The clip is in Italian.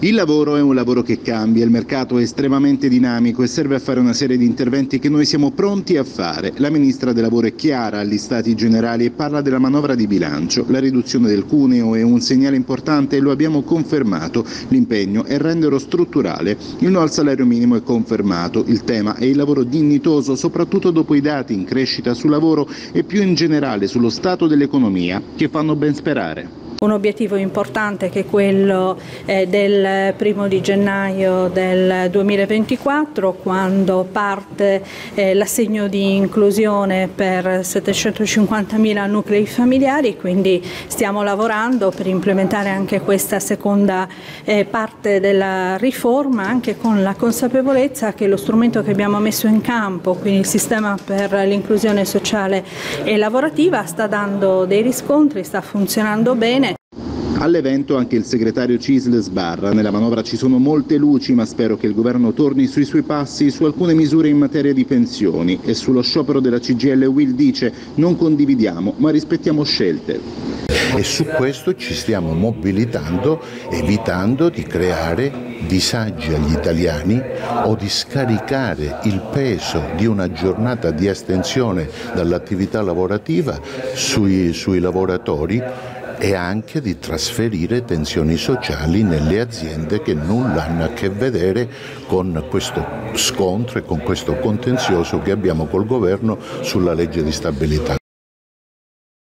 Il lavoro è un lavoro che cambia, il mercato è estremamente dinamico e serve a fare una serie di interventi che noi siamo pronti a fare. La Ministra del Lavoro è chiara agli Stati generali e parla della manovra di bilancio. La riduzione del cuneo è un segnale importante e lo abbiamo confermato. L'impegno è renderlo strutturale. Il no al salario minimo è confermato. Il tema è il lavoro dignitoso, soprattutto dopo i dati in crescita sul lavoro e più in generale sullo stato dell'economia, che fanno ben sperare. Un obiettivo importante che è quello eh, del primo di gennaio del 2024 quando parte eh, l'assegno di inclusione per 750.000 nuclei familiari, quindi stiamo lavorando per implementare anche questa seconda eh, parte della riforma anche con la consapevolezza che lo strumento che abbiamo messo in campo, quindi il sistema per l'inclusione sociale e lavorativa sta dando dei riscontri, sta funzionando bene. All'evento anche il segretario Cisle sbarra. Nella manovra ci sono molte luci, ma spero che il governo torni sui suoi passi su alcune misure in materia di pensioni. E sullo sciopero della CGL Will dice non condividiamo, ma rispettiamo scelte. E su questo ci stiamo mobilitando, evitando di creare disagi agli italiani o di scaricare il peso di una giornata di astensione dall'attività lavorativa sui, sui lavoratori e anche di trasferire tensioni sociali nelle aziende che nulla hanno a che vedere con questo scontro e con questo contenzioso che abbiamo col governo sulla legge di stabilità.